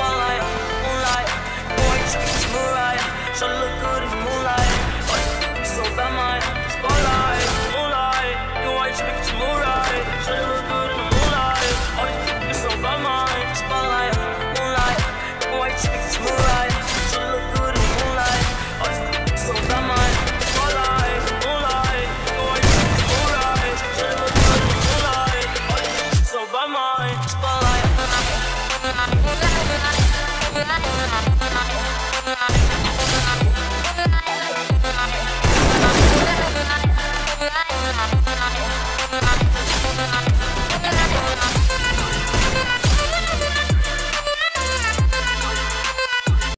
up I Bye.